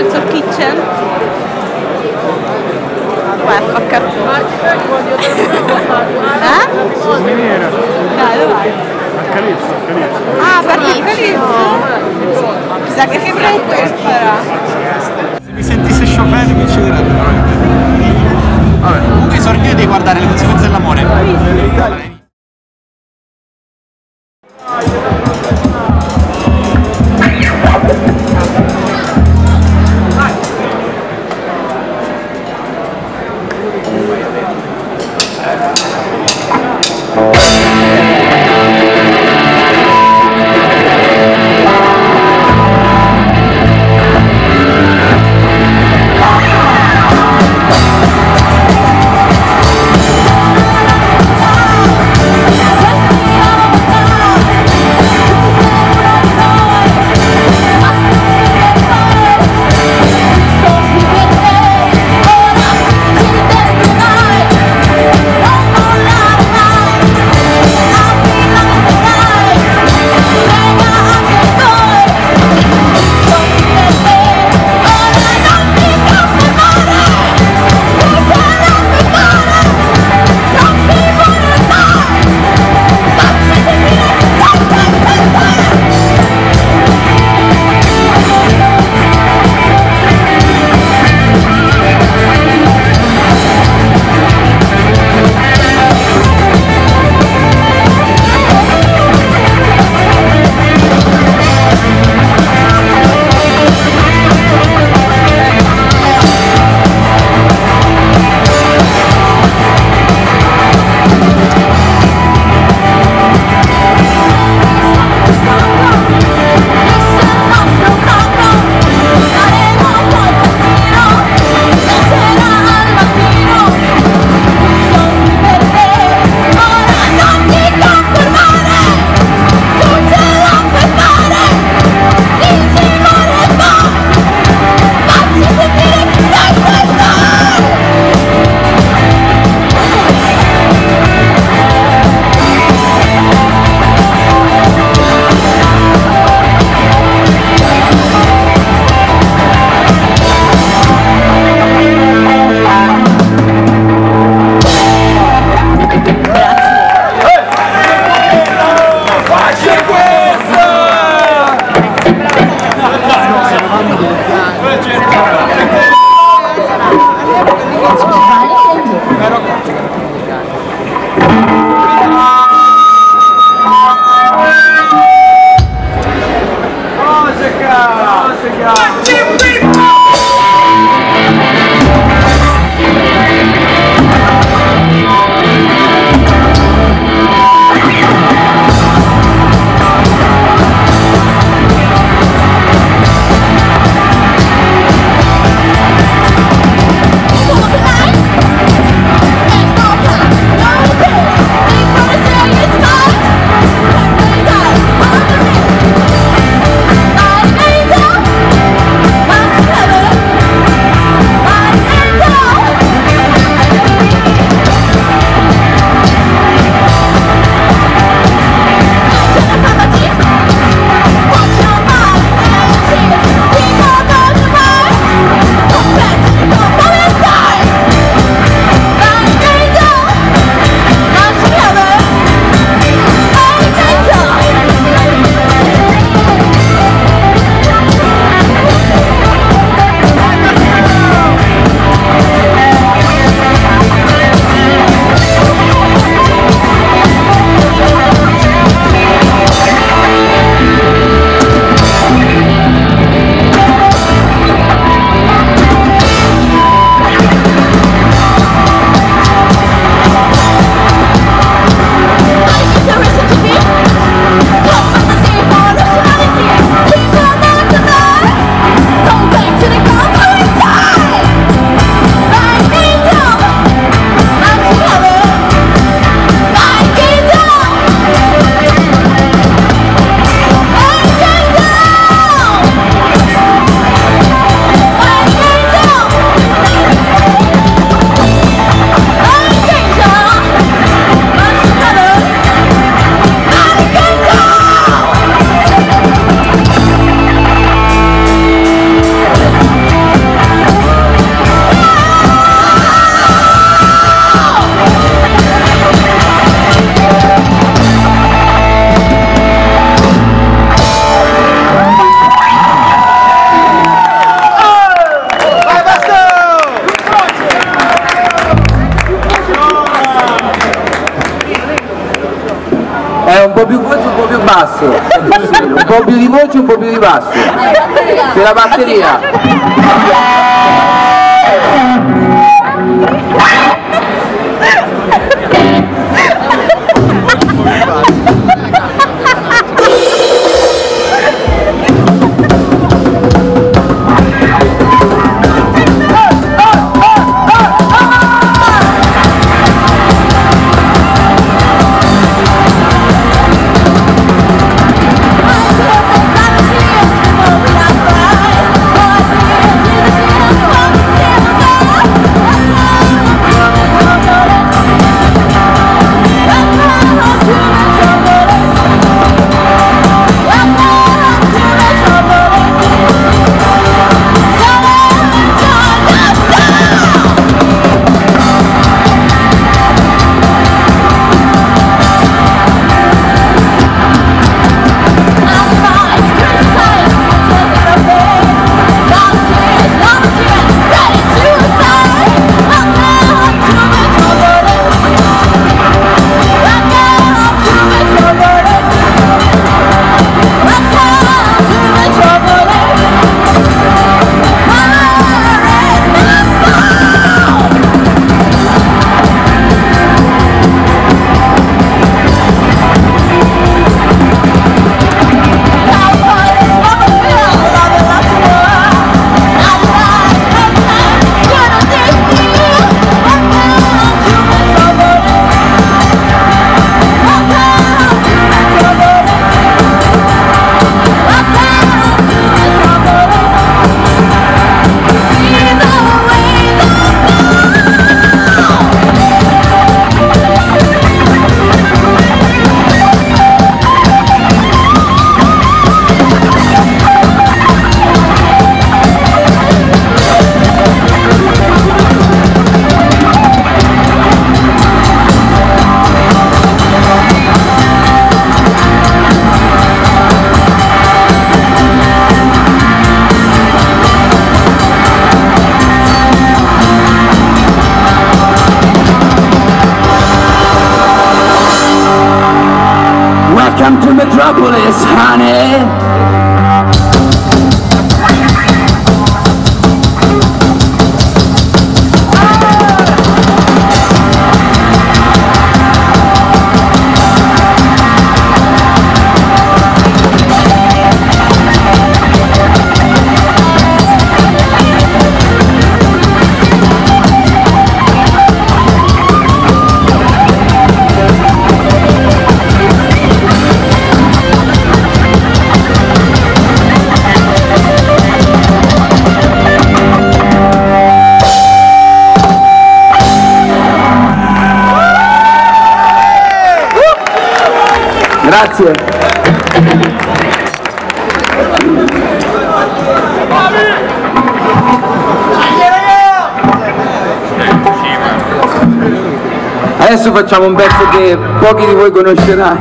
Hearts of Kitchen. WFH eh? Dai dove vai? a Calizzo ah parli Calizzo mi sa che freddo che farà. Se mi sentisse Chopin mi ucciderebbe veramente vabbè comunque i sorgheti di guardare le conseguenze dell'amore. Po' più di voce, un po' più di basso. Per la batteria. trouble is, honey. Grazie. Adesso facciamo un pezzo che pochi di voi conosceranno.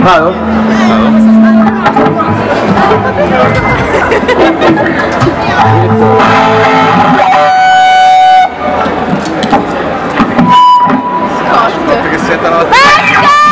Vado? えたなっ。